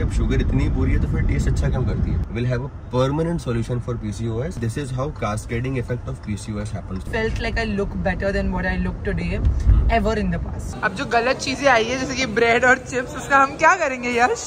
कि अब शुगर इतनी बुरी है तो फिर टेस्ट अच्छा क्यों करती है? Will have a permanent solution for PCOS this is how cascading effect of PCOS happens felt like I look better than what I look today ever in the past अब जो गलत चीज़ें आई है जैसे कि ब्रेड और चिप्स उसका हम क्या करेंगे यश?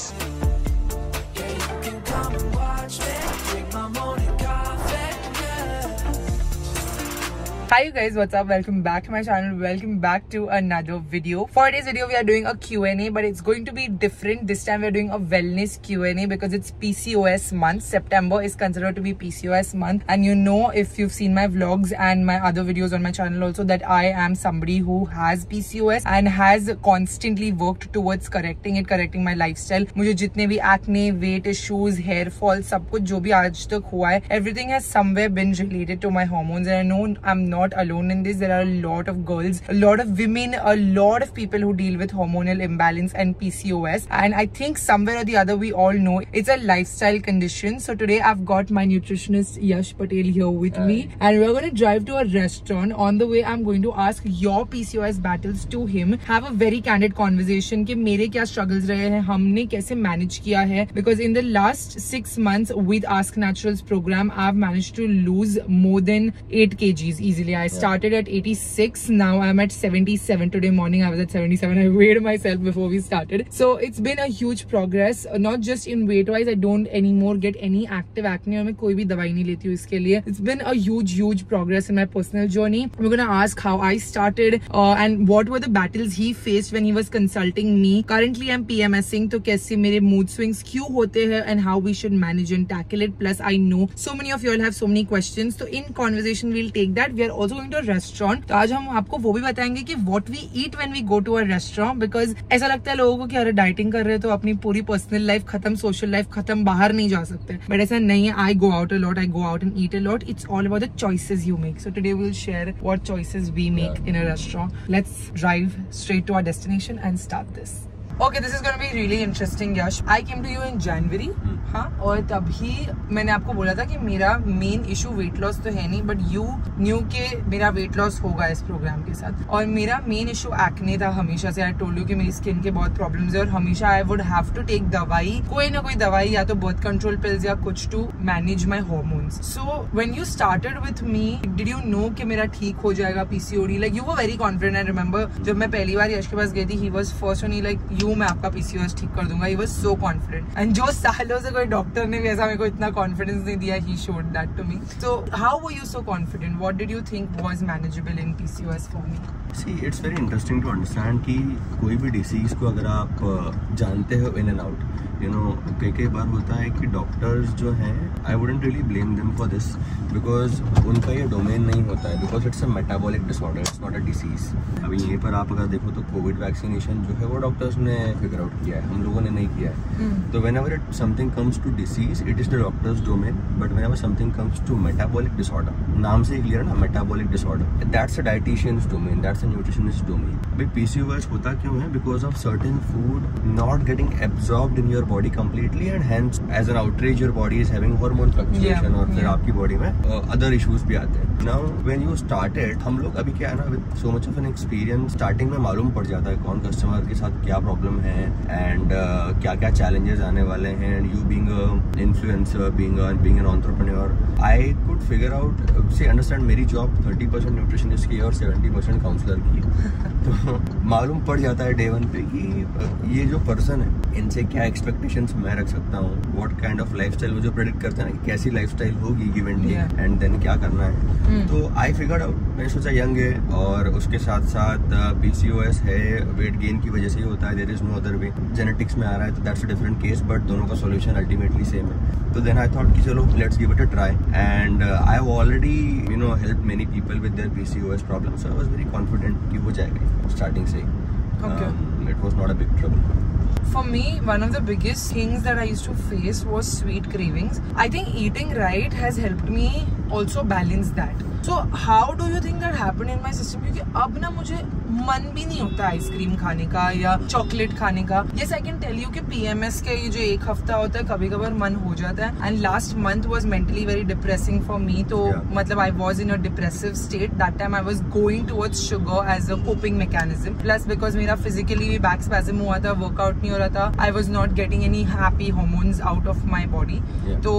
hi you guys. What's up? Welcome back to my channel. Welcome back to another video. For today's video we are doing a q&a but it's going to be different. This time we're doing a wellness q&a because it's pcos month. September is considered to be pcos month. And you know if you've seen my vlogs and my other videos on my channel also that i am somebody who has pcos and has constantly worked towards correcting it correcting my lifestyle. mujhe jitne bhi acne weight issues hair fall sab kuch jo bhi aaj tak hua hai everything has somewhere been related to my hormones. And i know i'm not alone in this. There are a lot of girls, a lot of women, a lot of people who deal with hormonal imbalance and PCOS. And I think somewhere or the other, we all know it's a lifestyle condition. So today I've got my nutritionist Yash Patel here with me, and we're going to drive to a restaurant. On the way, I'm going to ask your PCOS battles to him. Have a very candid conversation कि मेरे क्या struggles रहे हैं हमने कैसे manage किया है because in the last six months with Ask Naturals program I've managed to lose more than 8 kgs easily I started at 86 now I'm at 77 today morning I was at 77 I weighed myself before we started so it's been a huge progress uh, not just in weight wise I don't anymore get any active acne और मैं कोई भी दवाई नहीं लेती हूँ इसके लिए it's been a huge huge progress in my personal journey we're gonna ask how I started uh, and what were the battles he faced when he was consulting me currently I'm PMSing तो कैसे मेरे mood swings क्यों होते हैं and how we should manage and tackle it plus I know so many of you all have so many questions so in conversation we'll take that we are going to a restaurant. तो आज हम आपको वो भी बताएँगे कि what we eat when we go to a restaurant because ऐसा लगता है लोगों को कि अरे डाइटिंग कर रहे हो तो अपनी पूरी पर्सनल लाइफ खत्म सोशल लाइफ खत्म बाहर नहीं जा सकते। बट ऐसा नहीं है I go out a lot I go out and eat a lot it's all about the choices you make so today will share what choices we make in a restaurant let's drive straight to our destination and start this okay this is gonna be really interesting Yash I came to you in जनवरी हाँ और तभी मैंने आपको बोला था कि मेरा main issue weight loss तो है नहीं बट यू न्यू के मेरा वेट लॉस होगा इस प्रोग्राम के साथ। और मेरा मेन इशू एक्ने था हमेशा से। आई टोल्ड यू कि मेरी स्किन के बहुत प्रॉब्लम्स है और हमेशा I would have to take दवाई कोई ना कोई दवाई या तो बर्थ कंट्रोल पिल्स या कुछ to manage my hormones so when you started with me did you know कि मेरा ठीक हो जाएगा पीसीओडी लाइक यू वो वेरी कॉन्फिडेंट आई रिमेंबर जब मैं पहली बार यश के पास गई थी he was first only like you मैं आपका पीसीओएस ठीक कर दूँगा. He was so confident and जो सालों से कोई डॉक्टर ने भी ऐसा मेरे को इतना कॉन्फिडेंस नहीं दिया he showed that to me so how वो you so confident what did you think was manageable in P C S for me see it's very interesting to understand कि कोई भी डिसीज को अगर आप uh, जानते हो in and out you know कई कई बार होता है कि डॉक्टर्स जो हैं I wouldn't really blame them for this because उनका ये डोमेन नहीं होता है because it's a metabolic disorder it's not a disease अभी यहीं पर आप अगर देखो तो कोविड वैक्सीनेशन जो है वो डॉक्टर्स ने फिगर आउट किया है हम लोगों ने नहीं किया है। तो whenever it something comes to disease it is the doctors domain but whenever something comes to metabolic disorder नाम से क्लियर है ना metabolic disorder that's a dietitians domain that's a nutritionist domain अभी पीसीओएस होता क्यों है? Because of certain food not getting absorbed in your body completely and hence as an outreach your body is having hormone fluctuation और फिर आपकी body में other issues भी आते हैं. नाउ व्हेन यू स्टार्टेड हम लोग अभी क्या है ना with so much of an experience starting में मालूम पड़ जाता है कौन कस्टमर के साथ क्या प्रॉब्लम है एंड uh, क्या क्या चैलेंजेस आने वाले हैं and you being influencer being being an entrepreneur I could figure out से अंडरस्टैंड मेरी जॉब 30 परसेंट न्यूट्रिशनिस्ट की है और 70 परसेंट काउंसलर की है. तो मालूम पड़ जाता है डे वन पे कि ये जो पर्सन है इनसे क्या एक्सपेक्टेशंस मैं रख सकता हूँ। व्हाट काइंड ऑफ़ लाइफस्टाइल वो जो प्रेडिक्ट करते हैं ना कैसी लाइफस्टाइल होगी गिवन डे एंड देन क्या करना है? तो आई फिगर आउट मैंने सोचा यंग है और उसके साथ साथ पीसीओएस है वेट गेन की वजह से ही होता है there is no other way genetics में आ रहा है तो that's a different case but दोनों का सोल्यूशन अल्टीमेटली सेम है। तो देन आई थॉट कि चलो let's give it a try and I have already you know help many people with their PCOS problem so I was very confident कि हो जाएगा starting से। ही it was not a big trouble for me, one of the biggest things that I used to face was sweet cravings. I think eating right has helped me also balance that. So how do you think that happened in my system? क्योंकि अब ना मुझे मन भी नहीं होता ice cream खाने का या चॉकलेट खाने का। Yes I can tell you कि पीएमएस के ये जो एक हफ़्ता होता है कभी कभार मन हो जाता है। And last month was mentally very depressing for me तो. मतलब I was in a depressive state that time I was going towards sugar as a coping mechanism plus because मेरा फिजिकली भी बैक स्पैजम हुआ था workout नहीं हो रहा था I was not getting any happy hormones out of my body. तो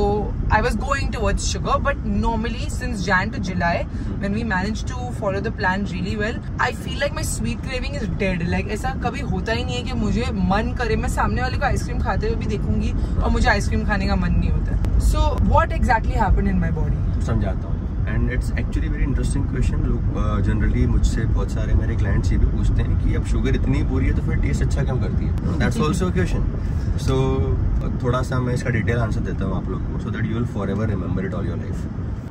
I was going towards sugar but normally since Jan to July when we manage to follow the plan really well I feel like my sweet craving is dead. Like ऐसा कभी होता ही नहीं है कि मुझे मन करे मैं सामने वाले को आइसक्रीम खाते हुए भी देखूँगी और मुझे आइसक्रीम खाने का मन नहीं होता। So what exactly happen in my body समझाता हूँ। And it's actually very interesting question लोग जनरली मुझसे बहुत सारे मेरे क्लाइंट्स ये भी पूछते हैं कि अब शुगर इतनी बुरी है तो फिर टेस्ट अच्छा क्यों करती है? दैट्स ऑल्सो क्वेश्चन सो थोड़ा सा मैं इसका डिटेल आंसर देता हूँ आप लोग को so that you will forever remember it all your life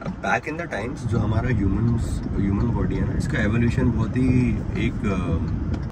back in the times जो हमारा ह्यूमन ह्यूमन बॉडी है ना इसका एवोल्यूशन बहुत ही एक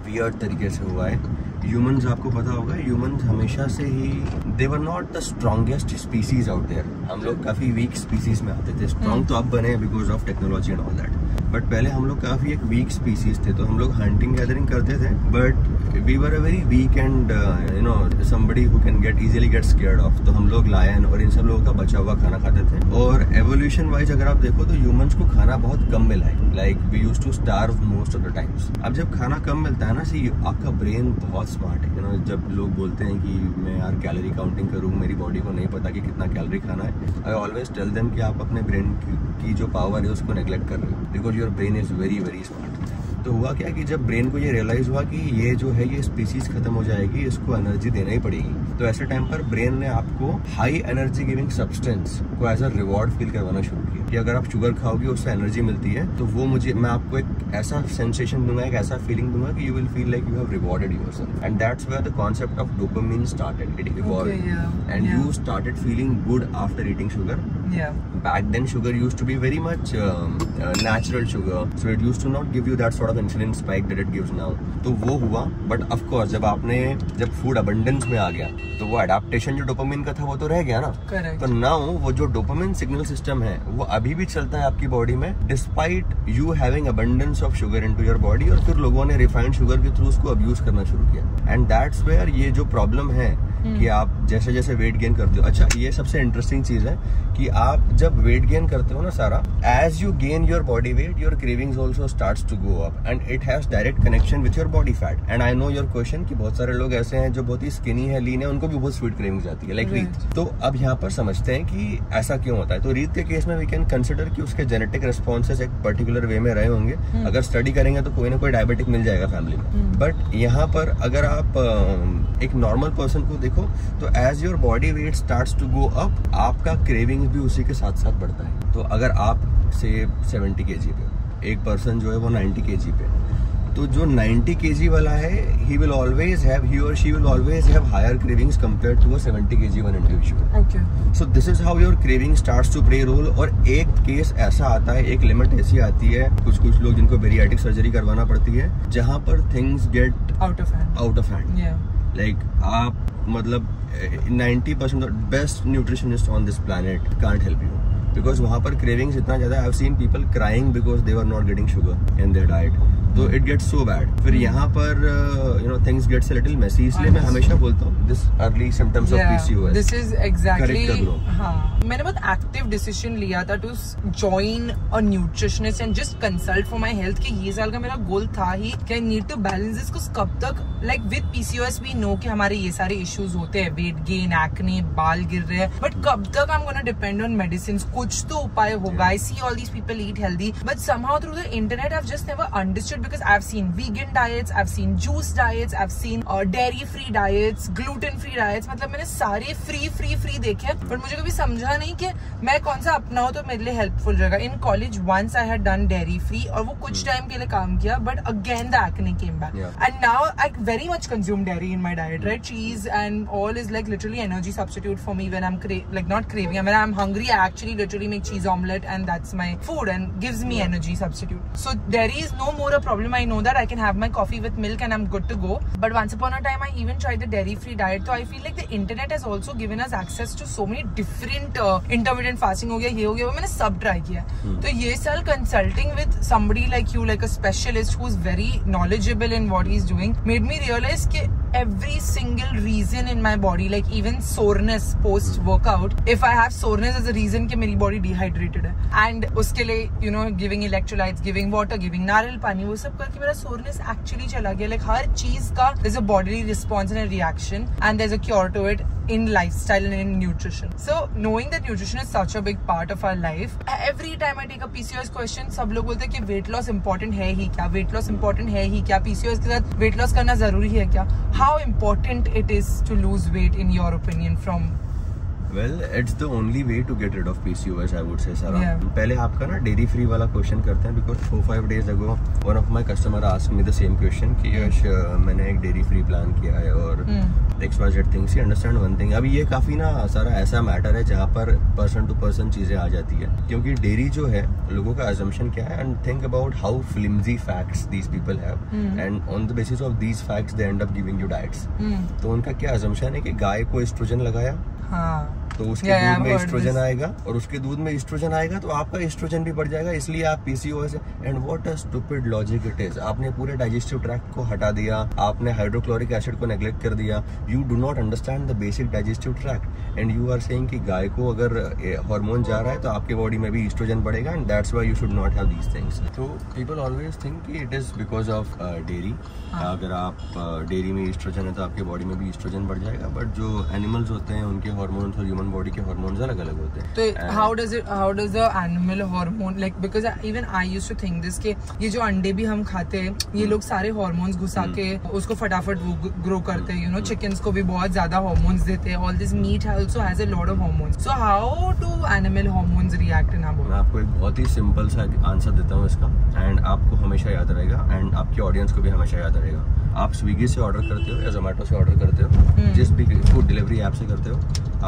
वियर्ड तरीके से हुआ है। ह्यूमंस आपको पता होगा ह्यूमंस हमेशा से ही they were not the strongest species out there हम लोग काफ़ी वीक स्पीसीज में आते थे स्ट्रॉन्ग तो अब बने because of technology and all that but पहले हम लोग काफ़ी एक वीक स्पीसीज थे तो हम लोग हंटिंग गैदरिंग करते थे but we were a very weak and you know somebody who can get easily get scared of. तो हम लोग लायन और इन सब लोगों का बचा हुआ खाना खाते थे। और एवोल्यूशन वाइज अगर आप देखो तो ह्यूमंस को खाना बहुत कम मिला है। Like we use to starve most of the times अब जब खाना कम मिलता है ना सी आपका ब्रेन बहुत स्मार्ट है। यू नो जब लोग बोलते हैं कि मैं यार कैलोरी काउंटिंग करूँ मेरी बॉडी को नहीं पता कि कितना कैलोरी खाना है आई ऑलवेज टेल देम कि आप अपने ब्रेन की, की जो पावर है उसको नेग्लेक्ट कर रहे हो। Because your brain is very very smart तो हुआ क्या कि जब ब्रेन को ये रियलाइज़ हुआ कि ये जो है, ये स्पीसीज खत्म हो जाएगी, इसको एनर्जी देना ही पड़ेगी। तो ऐसे टाइम पर ब्रेन ने आपको हाई एनर्जी गिविंग सब्सटेंस को एज अ रिवॉर्ड फील करवाना शुरू किया कि अगर आप शुगर खाओगे, उससे एनर्जी मिलती है तो वो मुझे, मैं आपको एक ऐसा सेंसेशन दूँगा एक ऐसा फीलिंग दूँगा कि you will feel like you have rewarded yourself and that's where the concept of dopamine started it evolve and you started feeling good after eating sugar yeah. Back then sugar used to be very much um, uh, natural sugar. So it used to not give you that sort of insulin spike that it gives now. तो वो हुआ but of course जब आपने जब food abundance में आ गया तो वो अडेप्टेशन जो डोपामिन का था वो तो रह गया ना? Correct. तो नाउ वो जो डोपामिन सिग्नल सिस्टम है वो अभी भी चलता है आपकी बॉडी में despite you having of sugar into your body और फिर लोगों ने रिफाइंड शुगर के थ्रू उसको अब्यूज करना शुरू किया। एंड दैट्स वेयर ये जो प्रॉब्लम है कि आप जैसे जैसे वेट गेन करते हो। अच्छा ये सबसे इंटरेस्टिंग चीज़ है कि आप जब वेट गेन करते हो ना सारा as you gain your body weight your cravings also start to go up and it has direct connection with your body fat and I know your question कि बहुत सारे लोग ऐसे हैं जो बहुत ही स्किनी है लीन है उनको भी बहुत स्वीट क्रेविंग्स आती है लाइक Right. रीत तो अब यहाँ पर समझते हैं कि ऐसा क्यों होता है? तो रीत के केस में वी कैन कंसिडर कि उसके जेनेटिक रिस्पॉन्सेस एक पर्टिकुलर वे में रहे होंगे। अगर स्टडी करेंगे तो कोई ना कोई डायबिटिक मिल जाएगा फैमिली में। बट यहाँ पर अगर आप एक नॉर्मल पर्सन को देखो तो as your body weight start to go up आपका क्रेविंग भी उसी के साथ साथ बढ़ता है। तो अगर आप से 70 के पे एक पर्सन जो है वो 90 के पे तो जो 90 के वाला है he will always have he और she will always have higher cravings compare to a 70 के one individual so this is how your craving starts to play role और एक केस ऐसा आता है एक लिमिट ऐसी आती है कुछ कुछ लोग जिनको बेरियाटिक सर्जरी करवाना पड़ती है जहाँ पर things get out of hand. Out of hand like आप मतलब ninety percent best nutritionist on this planet can't help you because वहाँ पर क्रेविंग्स इतना ज़्यादा I seen people crying because they are not getting sugar in their diet तो it gets so bad फिर यहाँ पर you know things gets a little messy इसलिए मैं हमेशा बोलता हूँ this early symptoms of PCOS this is exactly हाँ. मैंने बहुत एक्टिव डिसीज़न लिया था to join a nutritionist and just consult for my health कि ये साल का मेरा गोल था ही कि I need to balance this कुछ कब तक like with PCOS we know कि हमारे ये सारे इश्यूज़ होते हैं वेट गेन एक्ने बाल गिर रहे हैं बट कब तक I am gonna depend on medicine कुछ तो उपाय होगा. I see all these people eat healthy but somehow through the internet I just never understood because I've seen vegan diets, I've seen juice diets, I've seen uh, dairy free diets, gluten free diets. मतलब मैंने सारे free free free देखे हैं पर मुझे कभी समझा नहीं कि मैं कौन सा अपना तो मेरे लिए हेल्पफुल रहेगा। In college once I had done dairy free और वो कुछ hmm. टाइम के लिए काम किया but again the acne came back and now I very much consume dairy in my diet right cheese and all is like literally energy substitute for me when I like not craving I am hungry I actually literally make cheese omelette and that's my food and gives me energy substitute so dairy is no more a problem. I know that I can have my coffee with milk and I'm good to go. But once upon a time, I even tried the dairy-free diet. So I feel like the internet has also given us access to so many different uh, intermittent fasting हो गया ये हो गया वो मैंने सब try किया तो ये साल consulting with somebody like you like a specialist who's very knowledgeable in what he's doing made me realize कि every single reason in my body like even soreness post workout if I have soreness as a reason कि मेरी body dehydrated है and उसके लिए you know giving electrolytes giving water giving नारियल पानी वो सब करके मेरा सोरनेस एक्चुअली चला गया. लाइक हर चीज़ का there a body response and reaction and there a cure to it in lifestyle and in nutrition so knowing that nutrition is such a big part of our life every time I take PCOS question सब लोग बोलते हैं कि weight loss important है ही क्या? Weight loss important है ही क्या? पीसीओएस के साथ वेट लॉस करना ज़रूरी है क्या? How important it is to lose weight in your opinion from well it's the only way to get rid of PCOS I would say Sara. पहले आपका ना डेरी फ्री वाला क्वेश्चन करते हैं because four five days ago one of my customer ask me the same question कि Yash uh, मैंने एक dairy free plan किया है और Hmm. X Y Z things understand one thing अभी ये काफ़ी ना सारा ऐसा मैटर है जहाँ पर पर्सन टू पर्सन चीज़ें आ जाती है। क्योंकि डेरी जो है लोगों का अजम्पशन क्या है? And think about how flimsy facts these people have Hmm. And on the basis of these facts they end up giving you diets Hmm. तो उनका क्या अजम्पशन है कि गाय को एस्ट्रोजन लगाया? हाँ। तो उसके Yeah, दूध में एस्ट्रोजन आएगा और उसके दूध में एस्ट्रोजन आएगा तो आपका एस्ट्रोजन भी बढ़ जाएगा इसलिए आप PCOS and what a stupid logic it is आपने पूरे डाइजेस्टिव ट्रैक्ट को हटा दिया आपने हाइड्रोक्लोरिक एसिड को नेग्लेक्ट कर दिया। You do not understand the basic digestive tract and you are saying कि गाय को अगर हार्मोन जा रहा है तो आपके बॉडी में भी एस्ट्रोजन बढ़ेगा and that's why you should not have these things तो पीपल ऑलवेज थिंक कि it is because of dairy. अगर आप डेयरी में एस्ट्रोजन है तो आपके बॉडी में भी एस्ट्रोजन बढ़ जाएगा बट जो एनिमल्स होते हैं उनके हार्मोन्स और ह्यूमन बॉडी के हार्मोन्स अलग अलग होते हैं। तो does it how does the animal hormone like because I- even I used to think this कि ये जो अंडे भी हम खाते हैं ये लोग सारे हार्मोन्स घुसा के उसको फटाफट वो ग्रो करते हैं यू नो चिकन्स को भी बहुत ज़्यादा हार्मोन्स देते हैं। All this meat also has a lot of hormones so how do animal hormones react in our मैं आपको एक बहुत ही सिंपल सा आंसर देता हूँ इसका। एंड आपको हमेशा याद रहेगा। एंड आपकी ऑडियंस को भी हमेशा याद रहेगा। आप स्विगी से ऑर्डर करते हो या जोमेटो से ऑर्डर करते हो हम्म। जिस भी फ़ूड डिलीवरी ऐप से करते हो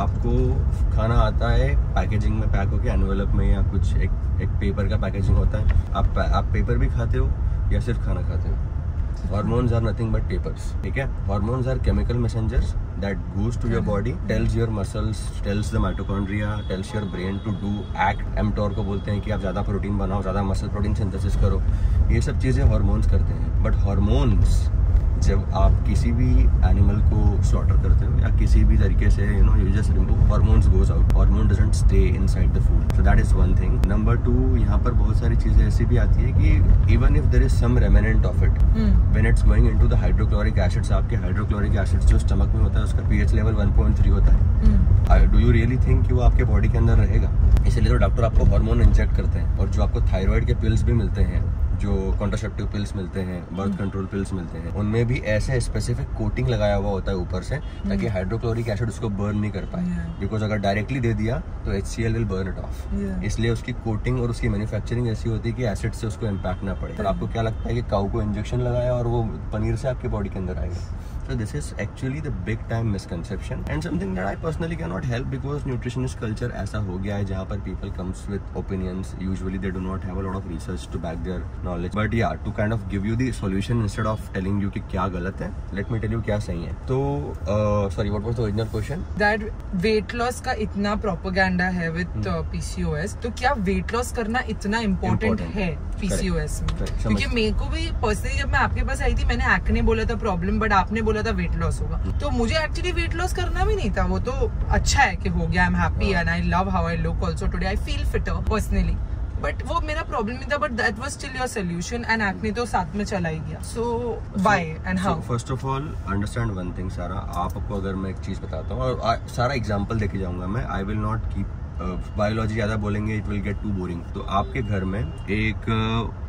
आपको खाना आता है पैकेजिंग में पैक होके एनवेलप में या कुछ एक एक पेपर का पैकेजिंग होता है आप आप पेपर भी खाते हो या सिर्फ़ खाना खाते हो? Hormones are nothing but papers ठीक है? Hormones are chemical messengers that goes to your body tells your muscles tells the mitochondria tells your brain to do act. mTOR को बोलते हैं कि आप ज़्यादा प्रोटीन बनाओ ज़्यादा मसल प्रोटीन सिंथेसिस करो। ये सब चीज़ें हॉर्मोन्स करते हैं बट हॉर्मोन्स जब आप किसी भी एनिमल को स्लॉटर करते हो या किसी भी तरीके से you know you just remove hormones goes out hormone doesn't stay inside the food so that is one thing number two यहाँ पर बहुत सारी चीज़ें ऐसी भी आती है कि even if there is some remnant of it when it's going into the hydrochloric acids आपके हाइड्रोक्लोरिक एसिड्स जो स्टमक में होता है उसका pH लेवल 1.3 होता है। डू यू रियली थिंक कि वो आपके बॉडी के अंदर रहेगा? इसीलिए तो डॉक्टर आपको हार्मोन इंजेक्ट करते हैं और जो आपको थायराइड के पिल्स भी मिलते हैं जो कॉन्ट्रासेप्टिव पिल्स मिलते हैं बर्थ कंट्रोल पिल्स मिलते हैं उनमें भी ऐसे स्पेसिफिक कोटिंग लगाया हुआ होता है ऊपर से ताकि हाइड्रोक्लोरिक एसिड उसको बर्न नहीं कर पाए। बिकॉज़ अगर डायरेक्टली दे दिया तो H C L will burn it off इसलिए उसकी कोटिंग और उसकी मैन्युफैक्चरिंग ऐसी होती है कि एसिड से उसको इम्पैक्ट ना पड़े। और आपको क्या लगता है कि काउ को इंजेक्शन लगाया और वो पनीर से आपकी बॉडी के अंदर आएगा? So this is actually the big time misconception and something that I personally cannot help because nutritionist culture ऐसा हो गया है जहाँ पर people comes with opinions. Usually they do not have a lot of research to back their knowledge. But yeah, to kind of give you the solution instead of telling you कि क्या गलत है, let me tell you क्या सही है. तो uh, sorry, what was the original question? That weight loss का इतना प्रोपोगंडा है विद पीसीओएस तो क्या वेट लॉस करना इतना इम्पोर्टेंट Important. है पीसीओएस में Correct. क्योंकि मेरे को भी पर्सनली जब मैं आपके पास आई थी मैंने एक्ने बोला था प्रॉब्लम बट आपने बोला था वेट लॉस होगा। तो मुझे एक्चुअली वेट लॉस करना भी नहीं था। वो तो अच्छा है कि हो गया I am happy and I love how I look also today I feel fitter personally but वो मेरा प्रॉब्लम नहीं था but that was still your solution and acne तो साथ में चला ही गया। So by and how first of all understand one thing Sara आपको अगर मैं एक चीज़ बताता हूँ और सारा एग्जांपल देके जाऊँगा मैं। I will not keep biology ज़्यादा बोलेंगे it will get to boring तो आपके घर में एक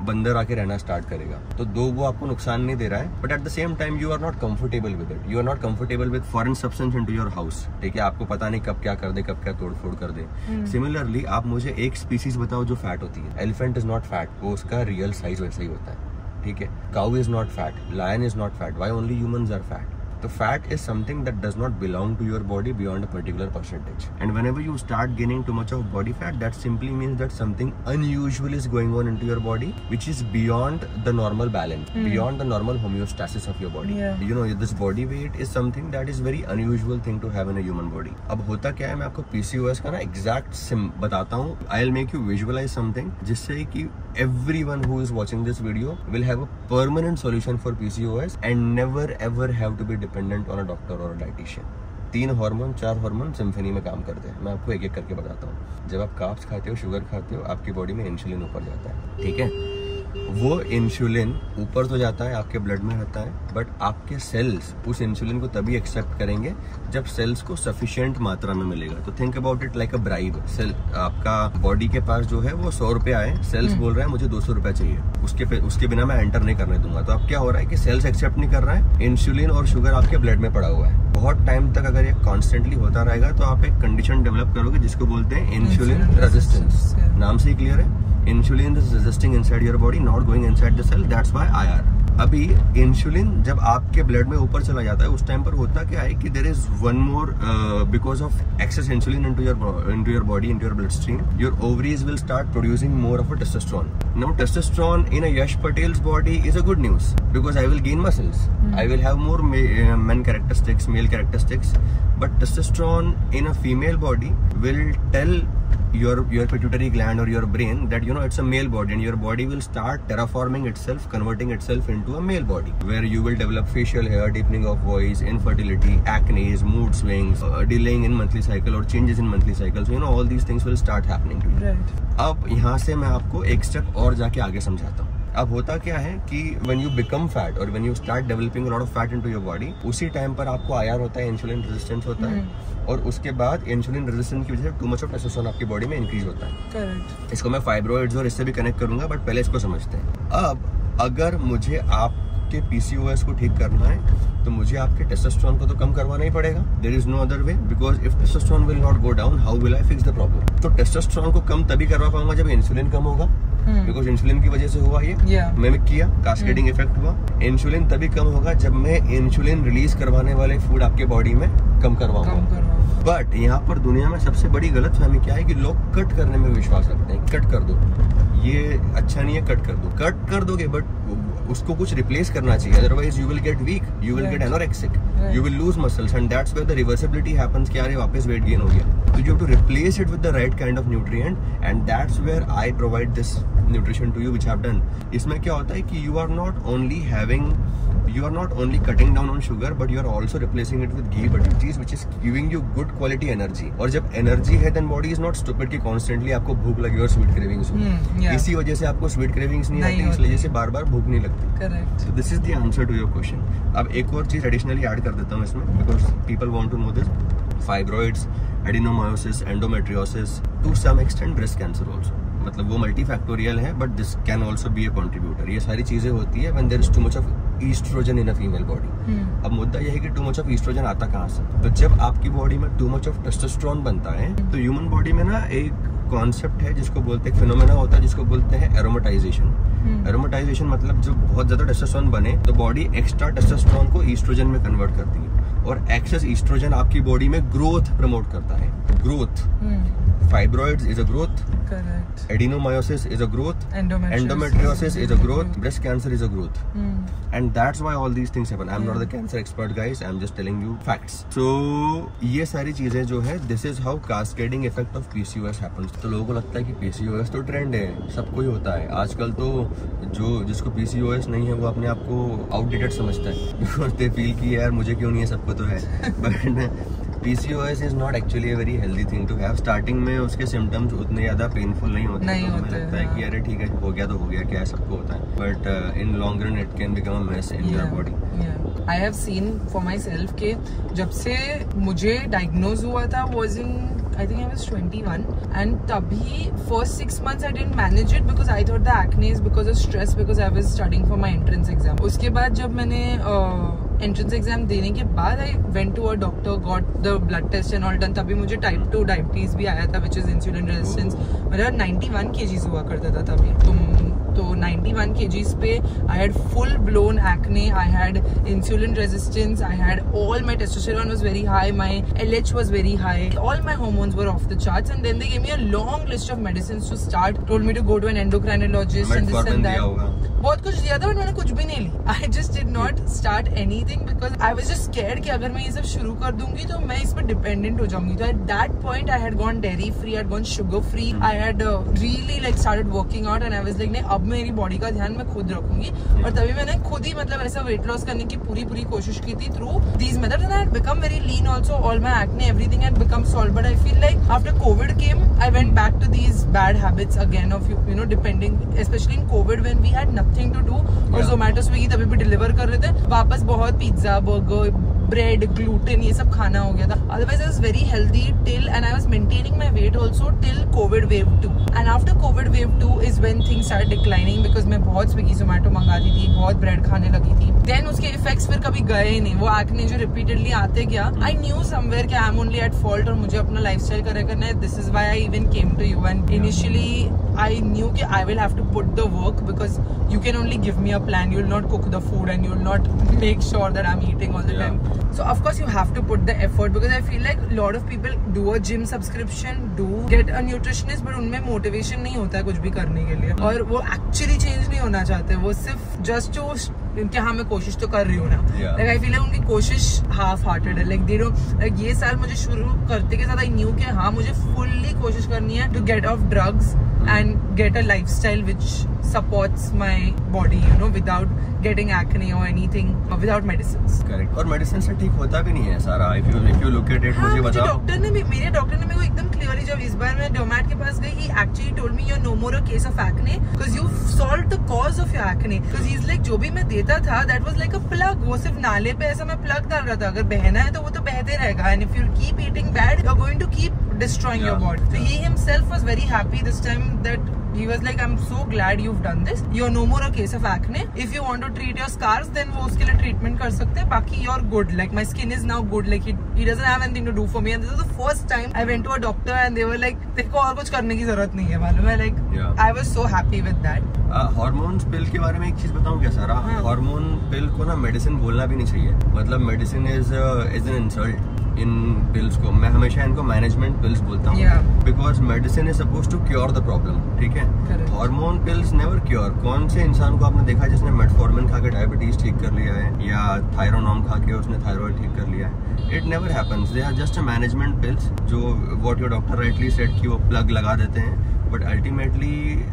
बंदर आके रहना स्टार्ट करेगा। तो दो वो आपको नुकसान नहीं दे रहा है but at the same time you are not comfortable with it you are not comfortable with foreign substance into your house ठीक है आपको पता नहीं कब क्या कर दे कब क्या तोड़ फोड़ कर दे। Similarly hmm. आप मुझे एक स्पीसीज बताओ जो फैट होती है। एलिफेंट इज़ नॉट फैट वो उसका रियल साइज़ वैसा ही होता है। ठीक है cow is not fat lion is not fat why only human are fat तो fat is something that does not belong to your body beyond a particular percentage and whenever you start gaining too much of body fat that simply means that something unusual is going on into your body which is beyond the normal balance mm. beyond the normal homeostasis of your body Yeah. you know this body weight is something that is very unusual thing to have in a human body अब होता क्या है मैं आपको PCOS का ना exact SIM बताता हूँ I will make you visualise something जिससे कि everyone who is watching this video will have a permanent solution for PCOS and never ever have to be dependent on a doctor और a dietitian तीन hormone चार hormone symphony में काम करते हैं. मैं आपको एक एक करके बताता हूँ. जब आप काप्स खाते हो शुगर खाते हो, आपकी बॉडी में इंसुलिन ऊपर जाता है. ठीक है? वो इंसुलिन ऊपर तो जाता है आपके ब्लड में रहता है बट आपके सेल्स उस इंसुलिन को तभी एक्सेप्ट करेंगे जब सेल्स को सफिशियंट मात्रा में मिलेगा। तो think about it like a bribe cell आपका बॉडी के पास जो है वो सौ रुपए आए सेल्स बोल रहा है मुझे दो सौ रुपया चाहिए। उसके उसके बिना मैं एंटर नहीं करने दूँगा। तो अब क्या हो रहा है कि सेल्स एक्सेप्ट नहीं कर रहा है इंसुलिन और शुगर आपके ब्लड में पड़ा हुआ है। बहुत टाइम तक अगर ये कॉन्स्टेंटली होता रहेगा तो आप एक कंडीशन डेवलप करोगे जिसको बोलते हैं इंसुलिन रेजिस्टेंस नाम से ही क्लियर है? Insulin is resisting inside your body not going inside the cell that's why IR अभी इंसुलिन जब आपके ब्लड में ऊपर चला जाता है उस टाइम पर होता क्या है कि there is one more because of excess insulin into your into your body into your bloodstream your ovaries will start producing more of a testosterone now testosterone in a Yash Patel's body is a good news because I will gain muscles I will have more men characteristics male characteristics. But testosterone in a female body will tell your your pituitary gland or your brain that you know it's a male body and your body will start terraforming itself converting itself into a male body where you will develop facial hair deepening of voice infertility acne mood swings uh, delaying in monthly cycle or changes in monthly cycles you know all these things will start happening to you Right. अब यहाँ से मैं आपको एक step और जाके आगे समझाता हूँ अब होता क्या है कि when यू बिकम फैट और you start developing a lot of fat into your body उसी टाइम पर आपको आयर होता है इंसुलिन रेजिस्टेंस होता है। और उसके बाद इंसुलिन रेजिस्टेंस की वजह से टू मच ऑफ़ टेस्टोस्टेरोन आपकी बॉडी में इंक्रीज होता है। Correct. इसको मैं फाइब्रोइड्स और इससे भी कनेक्ट करूँगा बट पहले इसको समझते हैं। अब अगर मुझे आपके पीसीओएस को ठीक करना है तो मुझे आपके टेस्टोस्टेरोन को तो कम करवाना ही पड़ेगा। There is no other way because if testosterone will not go down how will I fix the problem तो टेस्टोस्टेरोन को कम तभी करवा पाऊँगा जब इंसुलिन कम होगा. बिकॉज़ इंसुलिन की वजह से हुआ ये। Yeah. मैंने किया कास्केडिंग इफ़ेक्ट हुआ। इंसुलिन तभी कम होगा जब मैं इंसुलिन रिलीज़ करवाने वाले फ़ूड आपके बॉडी में कम कम करवाऊँगा। बट यहाँ पर दुनिया में सबसे बड़ी गलत फहमी क्या है कि लोग कट करने में विश्वास रखते हैं। कट कर दो। ये अच्छा नहीं है कट कर दो। कट कर दोगे बट उसको कुछ रिप्लेस करना चाहिए। Otherwise you will get weak you will get anorexic you will lose muscles and that's where the reversibility happens कि अरे वापस वेट गेन हो गया। तो you have to replace it with the right kind of nutrient and that's where I provide this nutrition to you which have done इसमें क्या होता है कि you are not only having you are not only cutting down on sugar but you are also replacing it with ghee butter cheese which is giving you good quality energy और जब energy है then body is not stupid की constantly आपको भूख लगी और sweet cravings हो। hmm, इसी वजह से आपको स्वीट क्रेविंग्स नहीं आती इस वजह से बार बार भूख नहीं लगती। This is the answer to your question अब एक और चीज़ एडिशनली एड कर देता हूँ इसमें because people want to know this fibroids adenomyosis endometriosis to some extent breast cancer also मतलब वो मल्टीफैक्टोरियल है but this can also be a contributor ये सारी चीज़ें होती है one there is too much of in a female body. Hmm. अब मुद्दा यह है कि टू मच ऑफ़ ईस्ट्रोजन आता कहाँ से? तो जब आपकी बॉडी में टू मच ऑफ़ टेस्टोस्टेरोन बनता है तो ह्यूमन बॉडी में ना एक कॉन्सेप्ट है जिसको बोलते हैं फिनोमेना होता है जिसको बोलते हैं एरोमेटाइजेशन Hmm. एरोमेटाइजेशन मतलब जब बहुत ज़्यादा टेस्टोस्टेरोन बने तो बॉडी एक्स्ट्रा टेस्टोस्टेरोन को ईस्ट्रोजन में कन्वर्ट करती है। और एक्सेस ईस्ट्रोजन आपकी बॉडी में ग्रोथ प्रमोट करता है। Growth Hmm. Fibroids is a growth Correct. Adenomyosis is a growth Endometriosis. endometriosis is a growth breast cancer is a growth Hmm. and that's why all these things happen i'm not Yeah. the cancer expert guys i'm just telling you facts so ये सारी चीज़ें जो है this is how cascading effect of PCOS happens तो लोगों को लगता है कि PCOS तो ट्रेंड है सबको ही होता है आजकल तो जो जिसको PCOS नहीं है वो अपने आप को आउटडेटेड समझता है बिकॉज़ दे फील कि यार मुझे क्यों नहीं है सबको तो है but PCOS is not actually a very healthy thing to have starting में उसके symptoms उतने ज़्यादा painful नहीं होते नहीं तो होते, लगता है कि हाँ। अरे ठीक है हो गया तो हो गया क्या है सबको होता है but in long run it can become a mess in your body yeah. I have seen for myself कि जब से मुझे डायग्नोज हुआ था was in I think I was 21 and तभी first six months I didn't manage it because I thought the acne is because of stress because I was studying for my entrance exam. उसके बाद जब मैंने uh, entrance exam देने के बाद I went to a doctor got the blood test and all done तभी मुझे type two diabetes भी आया था विच इज़ इंसुलिन रेजिस्टेंस मेरा 91 वन केजीज हुआ करता था तभी। तुम तो 91 वन केजीज पे I had full blown acne I had insulin resistance I had all my testosterone was very high my L was very high. All my hormones were off the charts and then they gave me a long list of medicines to start. Told me to go to an endocrinologist and this and that. बहुत कुछ दिया था but मैंने कुछ भी नहीं ली। I just did not start anything because I was just care कि अगर मैं ये सब शुरू कर दूँगी तो मैं इस पर डिपेंडेंट हो जाऊँगी। तो at that point I had gone dairy free I gone sugar free I had really like started working out and I was like नहीं अब मेरी बॉडी का ध्यान मैं खुद रखूँगी। और तभी मैंने खुद ही मतलब ऐसा वेट लॉस करने की पूरी पूरी कोशिश की थी through these method and I become very lean also all my acne everything and become solve but I feel like after Covid came I went back to these bad habits again of you you know depending specially in Covid when we had nothing to do और जोमेटो स्विगी तभी भी deliver कर रहे थे। वापस बहुत pizza burger bread gluten ये सब खाना हो गया था. Otherwise I was very healthy till and I was maintaining my weight also till Covid wave 2 and after Covid wave 2 is when things start declining because मैं बहुत स्विगी जोमेटो मंगाती थी बहुत ब्रेड खाने लगी थी. देन उसके इफेक्ट्स फिर कभी गए नहीं. वो एक्ने जो रिपीटेडली आते गया आई न्यू समवेयर कि I am only at fault और मुझे अपना लाइफस्टाइल करे करना है. This is why I even came to you and initially I knew that I will have to put the work because you can only give me a plan. You will not cook the food and you will not make sure that I'm eating all the yeah. time. So of course you have to put the effort because I feel like lot of people do a gym subscription, do get a nutritionist, but उनमें motivation नहीं होता है कुछ भी करने के लिए और वो actually change नहीं होना चाहते वो सिर्फ़ just to कि हाँ मैं कोशिश तो कर रही हूँ ना लाइक आई फील है उनकी कोशिश हाफ़ हार्टेड है लाइक दे लाइक ये साल मुझे शुरू करते के साथ आई न्यू कि हाँ मुझे फुल्ली कोशिश करनी है to get off drugs and get a lifestyle which supports my body you know without getting acne or anything or without medicines correct और मेडिसिन से ठीक होता भी नहीं है सारा if you if you look at it मुझे बताओ डॉक्टर ने मेरे डॉक्टर ने मेरे को एकदम क्लियरली जब इस बार मैं डोमैट के पास गई he actually told me you're no more a case of acne because you solved the cause of your acne because he's like जो भी मैं देता था that was like a plug वो सिर्फ़ नाले पे ऐसा मैं प्लग डाल रहा था अगर बहना है तो वो तो बहते रहेगा and if you keep eating bad you're going to keep destroying yeah. your body so he himself was very happy this time that he was like i'm so glad you've done this you're no more a case of acne if you want to treat your scars then wo uske liye treatment kar sakte hain baki you're good like my skin is now good like he, he doesn't have anything to do for me and this is the first time i went to a doctor and they were like देखो और कुछ करने की ज़रूरत नहीं है मालूम है like I was so happy with that hormones pill के बारे में एक चीज़ बताऊँ क्या सारा हार्मोन पिल को ना मेडिसिन बोलना भी नहीं चाहिए मतलब medicine is is an insult in pills को। मैं हमेशा इनको मैनेजमेंट पिल्स बोलता हूँ। Because medicine is supposed to cure the problem ठीक है? हार्मोन पिल्स नेवर क्योर कौन से इंसान को आपने देखा जिसने मेटफॉर्मिन खा के डायबिटीज़ ठीक कर लिया है या थायरोनॉम खा के उसने थायराइड ठीक कर लिया है? It never happens they are just a management pills जो what your doctor rightly set की वो प्लग लगा देते हैं। But ultimately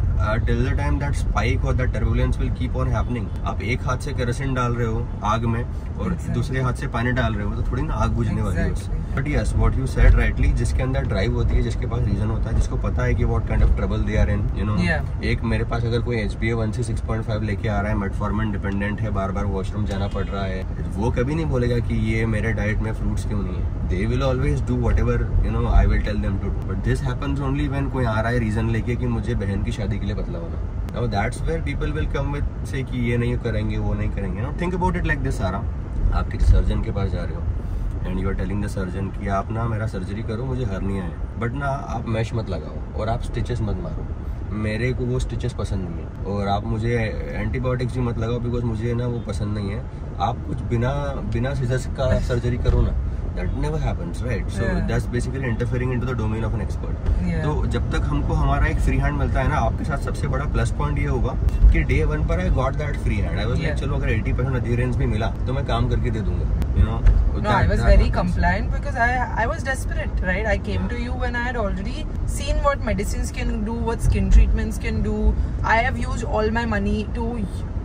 till the time that spike और that turbulence will keep on happening आप एक हाथ से केरोसिन डाल रहे हो आग में और exactly. दूसरे हाथ से पानी डाल रहे हो तो थोड़ी ना आग बुझने exactly. वाली है but yes what you said rightly जिसके अंदर ड्राइव होती है जिसके पास रीजन होता है जिसको पता है कि what kind of trouble they are in you know एक मेरे पास अगर कोई एच बी ए वन से सिक्स पॉइंट फाइव लेके आ रहा है मेटफॉर्मन डिपेंडेंट है बार बार वॉशरूम जाना पड़ रहा है वो कभी नहीं बोलेगा कि ये मेरे डाइट में फ्रूट्स क्यों नहीं है। They will always do whatever you know I will tell them to but this happens only when कोई आ रहा है रीजन लेके कि मुझे बहन की शादी के लिए पतला होना। Now that's where people will come with say कि ये नहीं करेंगे वो नहीं करेंगे now think about it like this सारा आप किसी सर्जन के पास जा रहे हो and you are telling the surgeon कि आप ना मेरा सर्जरी करो मुझे हरनिया है बट ना आप मैश मत लगाओ और आप स्टिचेस मत मारो। मेरे को वो स्टिचेस पसंद नहीं है। और आप मुझे एंटीबायोटिक्स भी मत लगाओ बिकॉज़ मुझे ना वो पसंद नहीं है। आप कुछ बिना बिना सीजर्स का सर्जरी करो ना that never right? So yeah. that's basically interfering into the domain of an expert. तो जब तक हमको हमारा एक फ्री हैंड मिलता है ना आपके साथ सबसे बड़ा प्लस पॉइंट ये होगा कि डे वन पर I got that free hand I was like चलो अगर 80% परसेंट अधीरेंस भी मिला तो मैं काम करके दे दूँगा. You know No, that, I was very happens. compliant because I I was desperate, right? I came to you when I had already seen what medicines can do, what skin treatments can do. I have used all my money to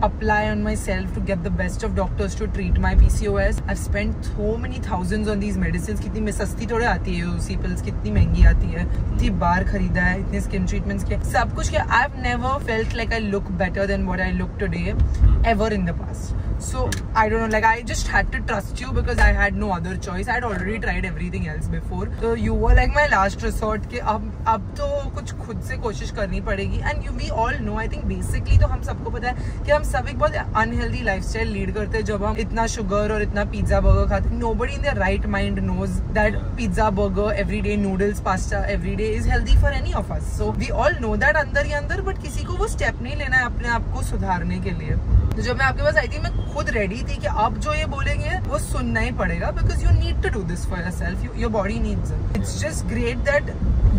apply on myself to get the best of doctors to treat my PCOS. I've spent so many thousands on these medicines. कितनी में सस्ती थोड़े आती है उसी pills कितनी महँगी आती है इतनी बार खरीदा है इतने skin treatments के सब कुछ किया I've never felt like I look better than what I look today ever in the past. So I don't know, like I just had to trust you because I had no other choice. I had already tried everything else before. So you were like my last resort कि अब अब तो कुछ खुद से कोशिश करनी पड़ेगी and you we all know I think basically तो हम सबको पता है कि हम सब एक बहुत अनहेल्दी लाइफस्टाइल लीड करते हैं जब हम इतना शुगर और इतना पिज्जा बर्गर खाते nobody in the right mind knows that pizza burger every day noodles pasta every day is healthy for any of us so we all know that अंदर ही अंदर बट किसी को वो स्टेप नहीं लेना है अपने आप को सुधारने के लिए तो जब मैं आपके पास आई थी, मैं खुद रेडी थी कि आप जो ये बोलेंगे, वो सुनना ही पड़ेगा because you need to do this for yourself your body needs it's just great that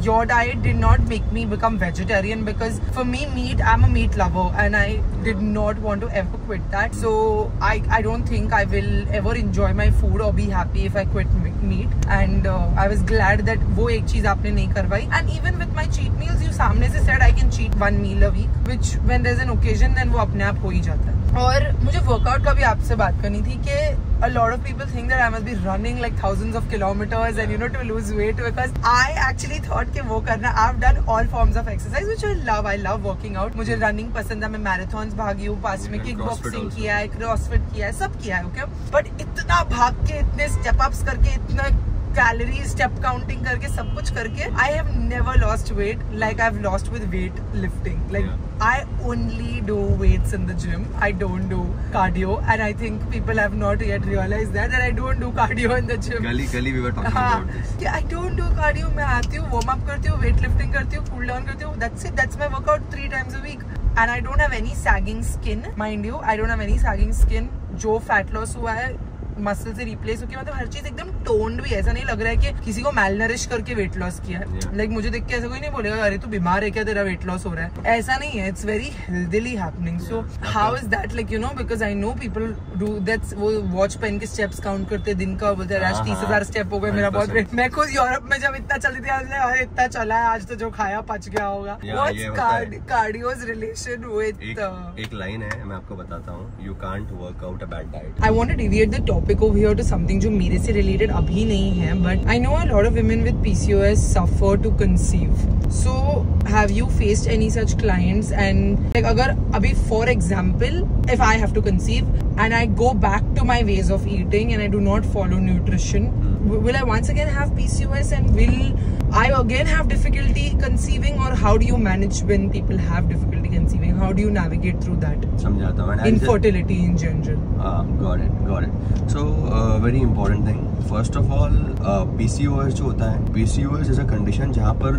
your diet did not make me become vegetarian because for me meat i'm a meat lover and i did not want to ever quit that. So i i don't think i will ever enjoy my food or be happy if i quit meat. And uh, i was glad that wo ek cheez aapne nahi karwai. And even with my cheat meals you samne se said i can cheat one meal a week which when there's an occasion then wo apne aap ho hi jata hai. Aur mujhe workout ka bhi aapse baat karni thi ki a lot of people think that i must be running like thousands of kilometers and you know to lose weight because i actually thought लौट के वो करना। I done all forms of exercise which I love I love working out मुझे running पसंद है। मैं marathon भागी हूँ। पास में किक बॉक्सिंग किया है क्रॉसफिट किया है सब किया है ओके बट इतना भाग के इतने स्टेप अप्स करके इतना कैलोरी स्टेप काउंटिंग करके सब कुछ करके I have never lost weight like I have lost with weight lifting like I only do weights in the gym I don't do cardio and I think people have not yet realise that and I don't do cardio in the gym गली गली we were talking about this I don't do cardio मैं आती हूँ warm up करती हूँ weight lifting करती हूँ cool down करती हूँ that's it that's my workout 3 times a week and I don't have any sagging skin mind you I don't have any sagging skin जो फैट लॉस हुआ है muscle से रिप्लेस होकर मतलब हर चीज़ एकदम टोन्ड भी ऐसा नहीं लग रहा है कि किसी को मेलनरिश करके वेट लॉस किया है। Yeah. लाइक मुझे देख के ऐसा कोई नहीं बोलेगा अरे तू बीमार है क्या? तेरा वेट लॉस हो रहा है। ऐसा नहीं है। It's very healthily happening so how is that like you know because I know people do that's वो वॉच पहन के स्टेप्स काउंट करते दिन का बोलते हैं हाँ, तीस हाँ, हज़ार स्टेप हो गए मेरा बहुत मैं खुद यूरोप में जब इतना चलती थी अरे इतना चला है आज तो जो खाया पच गया होगा। कार्डियोज रिलेशन विद एक लाइन है मैं आपको बताता हूँ। You can't work out a bad diet I want to deviate the topic over here to something जो मेरे से related अभी नहीं है but I know a lot of women with PCOS suffer to conceive so have you faced any such clients and like अगर अभी for example if I have to conceive and I go back to my ways of eating and I do not follow nutrition w- will I once again have PCOS and will I again have difficulty conceiving or how do you manage when people have difficulty conceiving how do you navigate through that समझाता हूँ And I'll just- infertility in general Uh, got it, got it. So, very important thing. First of all, uh, PCOS जो होता है PCOS is a condition जहाँ पर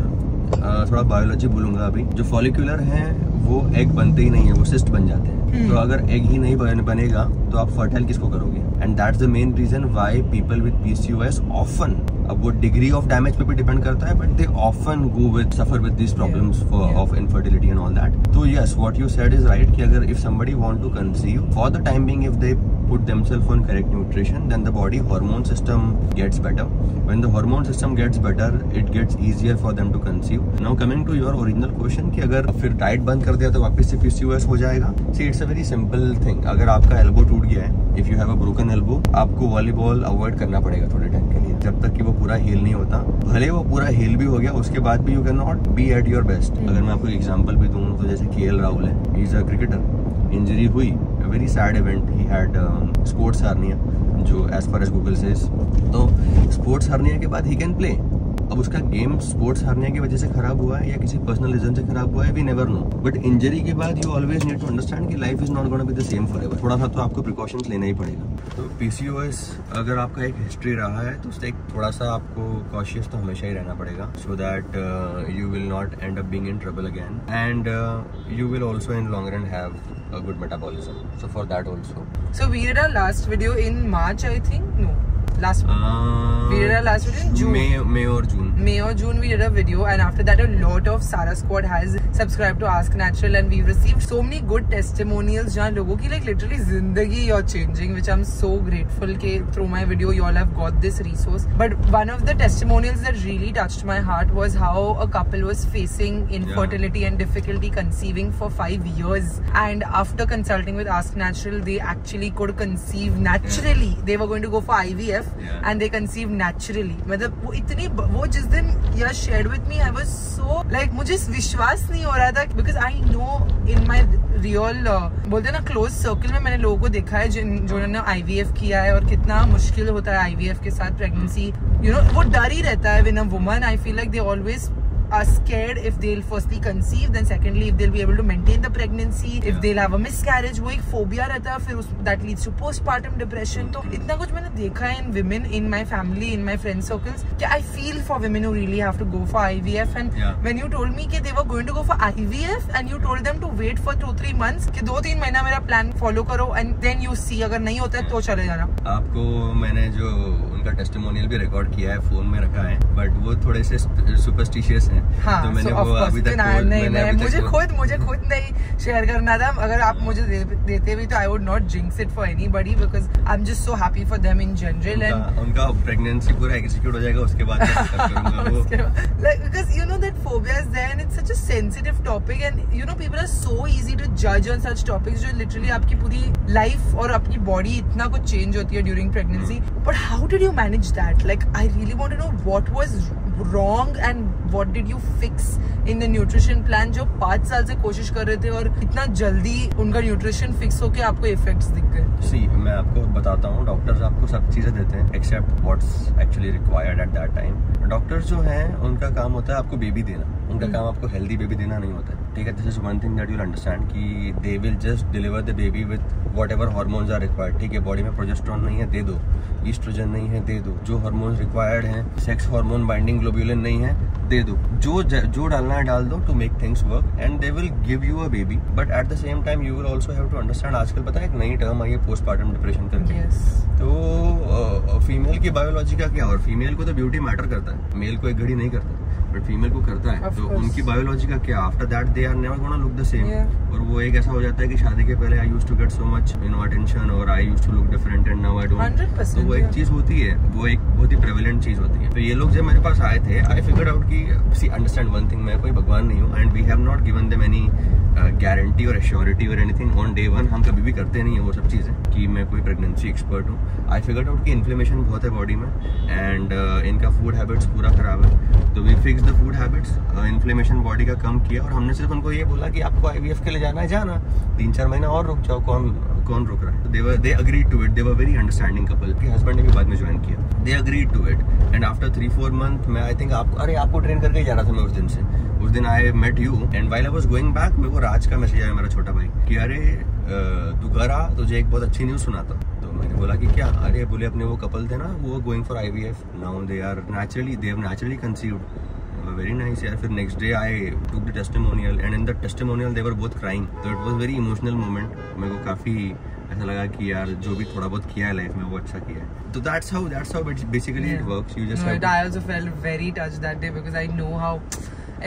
uh, थोड़ा biology बोलूँगा अभी जो फॉलिकुलर हैं वो एग बनते ही नहीं है वो सिस्ट बन जाते हैं हम्म। तो अगर एग ही नहीं बन, बनेगा तो आप फर्टाइल किसको करोगे and that's the main reason why people with PCOS often अब वो डिग्री ऑफ़ डैमेज पे भी डिपेंड करता है but they often go with suffer with this problems. Of infertility and all that so yes what you said is right कि अगर if somebody want to conceive for the time being if they put themselves on correct nutrition then the body hormone system gets better when the hormone system gets better it gets easier for them to conceive now coming to your original question कि अगर फिर diet बंद कर दिया तो वापस से PCOS हो जाएगा see it's a very simple thing अगर आपका एल्बो टूट गया है if you have a broken elbow आपको वॉलीबॉल अवॉइड करना पड़ेगा थोड़े टाइम के लिए जब तक कि वो पूरा हील नहीं होता भले वो पूरा हील भी हो गया उसके बाद भी you can not be at your best अगर मैं आपको एग्जांपल भी दूँ तो जैसे के राहुल है he is a cricketer injury हुई very sad event he had sports hernia जो एज फार एज गूगल से तो स्पोर्ट्स हार्निया के बाद ही कैन प्ले अब उसका गेम स्पोर्ट्स हारने की वजह से खराब हुआ है या किसी पर्सनल रीजन से खराब हुआ है we never know but injury के बाद you always need to understand कि life is not gonna be the same forever थोड़ा सा तो आपको प्रिकॉशंस लेना ही पड़ेगा. तो पीसीओएस अगर आपका एक हिस्ट्री रहा है तो उससे एक थोड़ा सा आपको कॉशियस तो हमेशा ही रहना पड़ेगा. So that you will not end up being in trouble again and you will also in long run have a good metabolism. So for that also. So we did our last video in March, I think. No, last uh, We did our last video in June. May, May or June May or June we did a video and after that a lot of Sara squad has subscribed to Ask Natural and we've received so many good testimonials जहाँ लोगों की like literally ज़िंदगी you're changing which I'm so grateful के through my video you all have got this resource but one of the testimonials that really touched my heart was how a couple was facing infertility yeah. and difficulty conceiving for five years and after consulting with Ask Natural they actually could conceive naturally Yeah. they were going to go for IVF Yeah. They conceive naturally मतलब वो इतनी वो जिस दिन यह share with me I was so like मुझे विश्वास नहीं हो रहा था because I know in my real बोलते ना क्लोज सर्कल में मैंने लोगों को देखा है जिन, जिन्होंने एफ़ किया है और कितना मुश्किल होता है आई वी एफ़ के साथ प्रेगनेंसी यू नो वो डर ही रहता है when a woman I feel like they always are scared if they'll firstly conceive then secondly if they'll be able to maintain the pregnancy yeah. if they'll have a miscarriage वो एक phobia रहता है फिर उस that leads to postpartum depression तो इतना कुछ मैंने देखा है in women in my family in my friend circles कि I feel for women who really have to go for IVF and Yeah. when you told me कि they were going to go for IVF and you told them to wait for two three months कि दो तीन महीना मेरा plan follow करो and then you see अगर नहीं होता है तो चले जाना आपको मैंने जो उनका टेस्टिमोनियल भी रिकॉर्ड किया है फ़ोन में रखा है बट वो थोड़े से सुपरस्टिशियस हैं हाँ, तो मैंने so वो अभी तक ना, नहीं मैं मुझे खुद मुझे खुद नहीं शेयर करना था अगर आप मुझे दे, देते भी तो I would not jinx it for anybody because I am just so happy for them in general and उनका, प्रेगनेंसी पूरा एग्जीक्यूट हो जाएगा उसके बाद मैं start करूँगा वो like because you know that phobia is there and it's such a sensitive topic and you know people are so easy to judge on such topics जो literally आपकी पूरी life और आपकी body इतना कुछ change होती है during pregnancy but how did you manage that like I really want to know what was wrong and what did you fix in the nutrition plan जो पाँच साल से कोशिश कर रहे थे और इतना जल्दी उनका न्यूट्रिशन फिक्स होके आपको इफेक्ट्स दिख गए? सी मैं आपको बताता हूँ डॉक्टर्स आपको सब चीज़ें देते हैं except what's actually required at that time doctors जो हैं उनका काम होता है आपको बेबी देना। उनका Hmm. काम आपको हेल्दी बेबी देना नहीं होता है। ठीक है this is one thing that you'll understand कि they will just deliver the baby with whatever hormones are required ठीक है? बॉडी में प्रोजेस्ट्रॉन नहीं है दे दो। ईस्ट्रोजन नहीं है दे दो। जो हार्मोन्स रिक्वायर्ड हैं सेक्स हार्मोन बाइंडिंग ग्लोब्यूलिन नहीं है दे दो। जो जो डालना है डाल दो to make things work and they will give you a baby but at the same time you will also have to understand आजकल पता है एक नई टर्म आई है पोस्टमार्टम डिप्रेशन करके। यस तो फीमेल की बायोलॉजी का क्या? और फीमेल को तो ब्यूटी मैटर करता है। मेल को एक घड़ी नहीं करता। बट फीमेल को करता है। तो उनकी बायोलॉजी का क्या? After that they are never gonna look the same और वो एक ऐसा हो जाता है कि शादी के पहले I used to get so much you know attention और I used to look different and now I don't तो वो एक चीज़ होती है। वो एक बहुत ही प्रेवलेंट चीज़ होती है। तो ये लोग जब मेरे पास आए थे आई फिगर आउट की सी अंडरस्टैंड वन थिंग मैं कोई भगवान नहीं हूँ and we have not given them any guarantee और एश्योरिटी और एनीथिंग ऑन डे वन हम कभी भी करते नहीं है वो सब चीज़ें कि मैं कोई प्रेगनेंसी एक्सपर्ट हूँ। आई फिगर आउट की इन्फ्लेमेशन बहुत है बॉडी में एंड इनका फ़ूड हैबिट्स पूरा खराब है। तो we fix the food habits inflammation body का कम किया और हमने सिर्फ़ उनको ये बोला कि आपको आईवीएफ के लिए जाना है, जाना। तीन चार महीना और रुक जाओ, कौन कौन रुक रहा है? They were they agree to it they were understanding couple कि हस्बैंड ने भी बाद में ज्वाइन किया। They agree to it and after three four month मैं आई थिंक आप, अरे आपको ट्रेन करके जाना था मैं उस दिन से। उस दिन I met you and while I was going back मेरे को राज का मैसेज आया मेरा छोटा भाई कि अरे तू घर आ, तुझे एक बहुत अच्छी न्यूज़ सुनाता। तो मैंने बोला कि क्या? अरे बोले अपने वो कपल थे ना, वो going for IVF now they are naturally they have naturally conceived very nice यार फिर next day I took the testimonial and in the testimonial they were both crying तो it was very emotional moment मेरे को काफ़ी ऐसा लगा कि यार जो भी थोड़ा बहुत किया है लाइफ में वो अच्छा किया है तो that's how that's how basically it works you just No, it- I also felt very touched that day because I know how,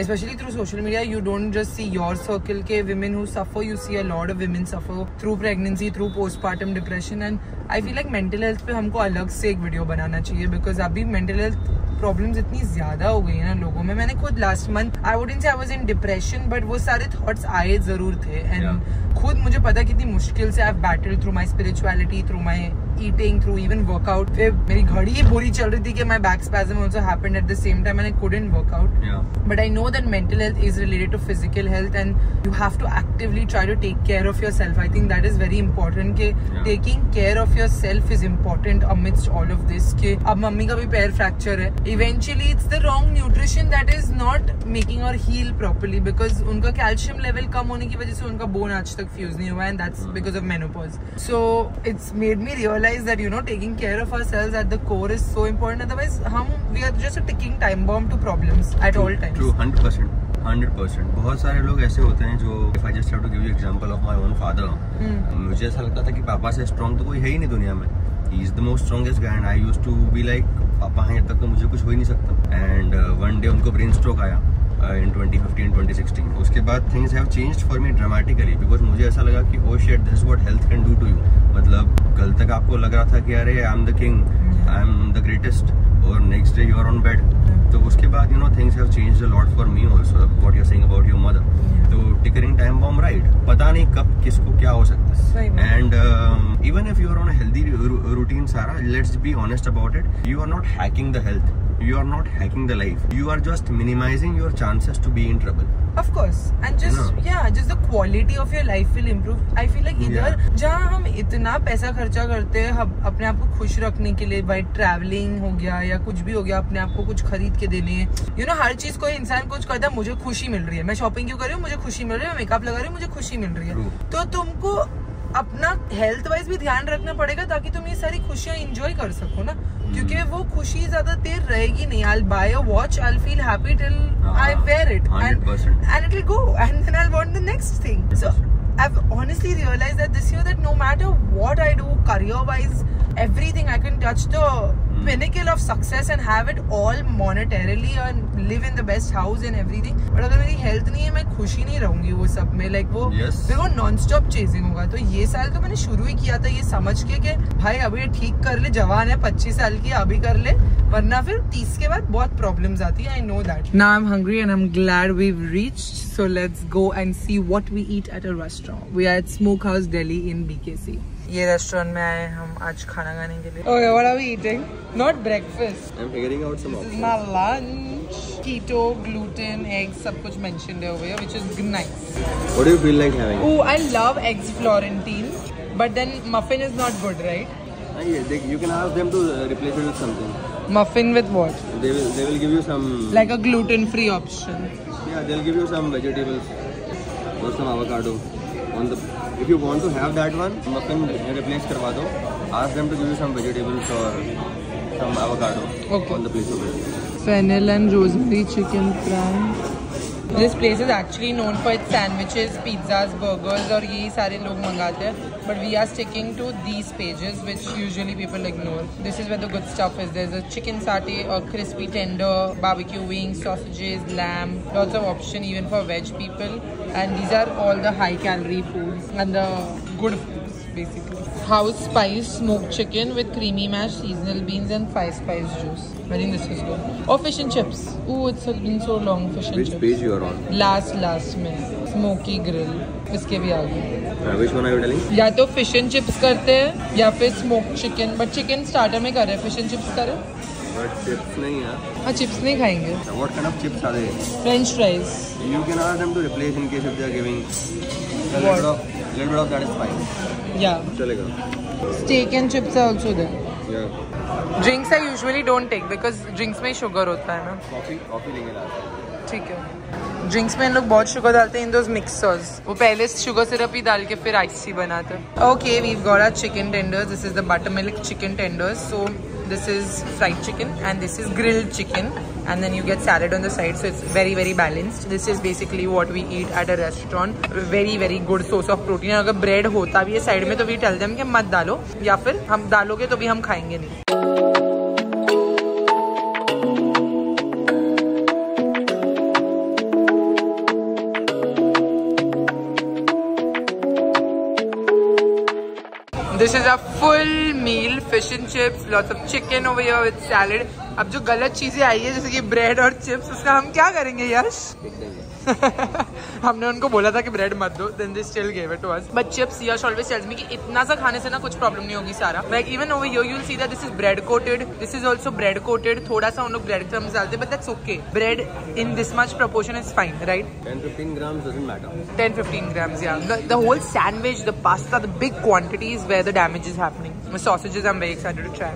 especially through social media, you don't just see your circle के women who suffer. You see a lot of women suffer through pregnancy, through postpartum depression, and I feel like mental health पे हमको अलग से एक video बनाना चाहिए because अभी mental health problems इतनी ज़्यादा हो गई है ना लोगों में मैंने खुद last month I wouldn't say I was in depression but वो सारे थॉट्स आए ज़रूर थे एंड Yeah. खुद मुझे पता कितनी मुश्किल से I battle through my spirituality through my eating through even workout फिर मेरी घड़ी ही बुरी चल रही थी कि my back spasm also happened at the same time and I couldn't workout या but I know that mental health is related to physical health and you have to actively try to take care of yourself. I think that is very important कि Yeah. taking care yourself is important amid all of this के अब mummy का भी पैर fracture है। Eventually it's the wrong nutrition that is not making और heal properly because उनका calcium level कम होने की वजह से उनका बोन आज तक फ्यूज नहीं हुआ and that's because of menopause so it's made me realise that you know taking care of ourselves at the core is so important otherwise हम we are just taking time bomb to problem at all time hundred percent बहुत सारे लोग ऐसे होते हैं जो own father मुझे ऐसा लगता था कि पापा से स्ट्रॉन्ग तो कोई है नहीं दुनिया में। He is the most strongest guy and I used to be like पापा हैं, तब तो मुझे कुछ हो ही नहीं सकता। एंड वन डे उनको ब्रेन स्ट्रोक आया इन 2015 2016 उसके बाद things have changed for me dramatically because मुझे ऐसा लगा कि ओ shit this what health can do to you मतलब कल तक आपको लग रहा था कि, अरे I am the king I am the greatest और next day you are on bed तो उसके बाद you know things have changed a lot for me also what you are saying about your mother तो ticking time bomb right पता नहीं कब किसको क्या हो सकता है। And even if you are on a healthy routine सारा let's be honest about it you are not hacking the health you are not hacking the life you are just minimising your chances to be in trouble. Of course, and just know. yeah, just the quality of your life will improve. I feel like इधर Yeah. जहाँ हम इतना पैसा खर्चा करते हैं हम अपने आप को खुश रखने के लिए भाई ट्रैवलिंग हो गया या कुछ भी हो गया अपने आप को कुछ खरीद के देने यू नो हर चीज़ कोई इंसान कुछ करता है मुझे खुशी मिल रही है मैं शॉपिंग क्यों कर रही हूँ मुझे खुशी मिल रही है मैं मेकअप लगा रही हूँ मुझे खुशी मिल रही है. तो तुमको अपना हेल्थ वाइज भी ध्यान रखना पड़ेगा ताकि तुम ये सारी खुशियाँ एंजॉय कर सको ना क्योंकि वो खुशी ज़्यादा देर रहेगी नहीं I buy a watch I feel happy till I हाँ, wear it and and it will go and then I want the next thing so I've honestly realized that this year that no matter what I do career wise, everything I can touch the pinnacle of success and have it all monetarily and live in the best house and everything. But अगर मेरी health नहीं है मैं खुशी नहीं रहूँगी वो सब में like वो Yes. फिर वो नॉन स्टॉप चेजिंग होगा। तो ये साल तो मैंने शुरू ही किया था ये समझ के कि भाई अभी ठीक कर ले जवान है 25 साल की अभी कर ले। वरना फिर 30 के बाद बहुत प्रॉब्लम्स आती है I know that now I am hungry and I am glad we reached so let's go and see what we eat at a restaurant we are at smoke house deli in BKC ये restaurant में आए हम आज खाना खाने के लिए okay what are we eating not breakfast I'm figuring out some This is options. my lunch. Keto, gluten, eggs, सब कुछ mentioned है over here, which is nice. What do you feel like having? Oh, I love eggs Florentine, but then muffin is not good, right? Ah, yeah, they, you can ask them to uh, replace it with something. Muffin with what? They will they will give you some Like a gluten-free option. yeah they'll give you some vegetables or some avocado on the if you want to have that one मक्खन replace करवा दो। Ask them to give you और some avocado on the plate of fennel and rosemary chicken fry this place is actually known for its sandwiches pizzas burgers और यही सारे लोग मंगाते हैं। But we are sticking to these pages which usually people ignore this is where good stuff is this chicken satay और crispy tender barbecue wings sausages lamb lots of option even for veg people and these are all the high calorie food and the good food basically. House spice smoked chicken with creamy mash, seasonal beans and five spice juice. I think this is good. Or fish and chips. Ooh, it's been so long. Fish and Which chips. page you are on? Last last में smoky grill इसके भी आगे Uh, which one are you telling? या तो fish and chips करते हैं या फिर smoke chicken but chicken starter में कर रहे हैं फ़िश एंड चिप्स करें But chips नहीं है. हाँ चिप्स नहीं खाएँगे What kind of chips are they? French fries You can ask them to replace in case if they are giving a What? Little bit of that is fine. या चलेगा. Steak and chips are also there Yeah. Drinks I usually don't take because drinks में sugar होता है ना Coffee coffee लेंगे last. ठीक है drinks में इन लोग बहुत शुगर डालते हैं इन दोज मिक्सर्स वो पहले शुगर सिरप ही डाल के फिर आइस टी बनाते हैं okay we got our chicken tenders this is the buttermilk chicken tenders so this is fried chicken and this is grilled chicken and then you get salad on the side so it's very very balanced this is basically what we eat at a restaurant very very good source of protein अगर bread होता भी है side में तो we tell them कि मत डालो या फिर हम डालोगे तो भी हम खाएँगे नहीं this is a full meal fish and chips lots of chicken over here with salad अब जो गलत चीज़ें आई है जैसे कि ब्रेड और चिप्स उसका हम क्या करेंगे यश? हमने उनको बोला था कि ब्रेड मत दो then they still give it to us but chips Yash always tells me कि इतना सा खाने से ना कुछ प्रॉब्लम नहीं होगी सारा। Like even over here you will see that this is bread coated this is also bread coated थोड़ा सा उन लोग ब्रेड क्रम्स डालते but that's okay bread in this much proportion is fine right 10-15 grams doesn't matter. 10 15 grams yeah. The, the whole sandwich the pasta the big quantities where the damage is happening. The sausages i'm very excited to try.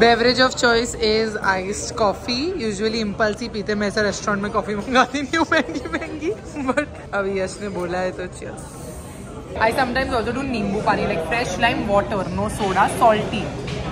Beverage of choice is ice coffee usually impulse ही पीते, मैं ऐसा restaurant में coffee मंगाती नहीं हूँ, महँगी महँगी। But अभी यश ने बोला है तो चल I sometimes also do nimbu pani like fresh lime water no soda salty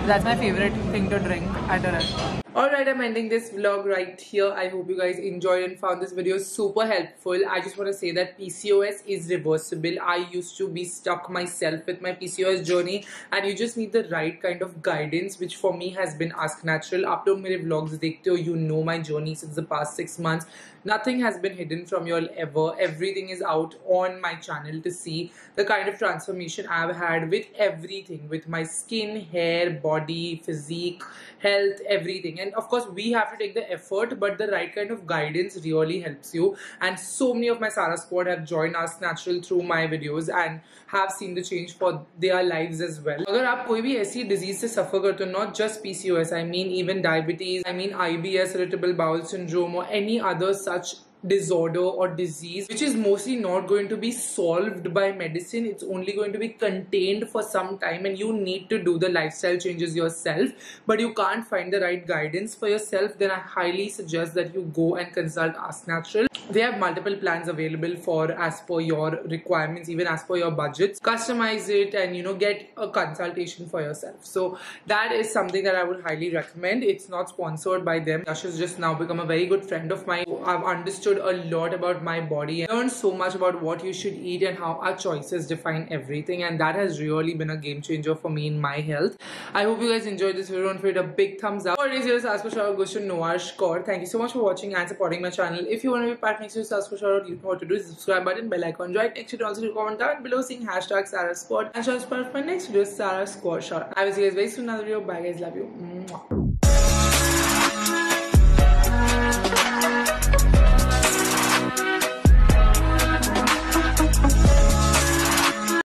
that's my favourite thing to drink at a restaurant Alright, I'm ending this vlog right here. I hope you guys enjoyed and found this video super helpful. I just want to say that PCOS is reversible. I used to be stuck myself with my PCOS journey and you just need the right kind of guidance which for me has been Ask Natural. After my vlogs, you know my journey since the past six months. Nothing has been hidden from you all ever. Everything is out on my channel to see the kind of transformation I've had with everything, with my skin, hair, body, physique, health, everything. and of course we have to take the effort but the right kind of guidance really helps you and so many of my Sara squad have joined us natural through my videos and have seen the change for their lives as well अगर आप कोई भी ऐसी disease से suffer करते हो not just PCOS I mean even diabetes I mean IBS irritable bowel syndrome or any other such disorder or disease which is mostly not going to be solved by medicine. It's only going to be contained for some time and you need to do the lifestyle changes yourself. But you can't find the right guidance for yourself then i highly suggest that you go and consult ask natural. They have multiple plans available for as per your requirements even as per your budgets. Customize it and you know get a consultation for yourself. So that is something that i would highly recommend. It's not sponsored by them. Yash has just now become a very good friend of mine. I've understood understood a lot about my body and learned so much about what you should eat and how our choices define everything and that has really been a game changer for me in my health. I hope you guys enjoyed this video and for it a big thumbs up. Video, Sasko Shout goes to Noah Kaur. Thank you so much for watching and supporting my channel. If you want to be part next to Sasko Shout, you know what to do subscribe button, bell icon, right next to also comment down below saying hashtag Sara Squad and show us for my next video Sara Squad. I will see you guys very soon another video. Bye guys, love you. Mwah.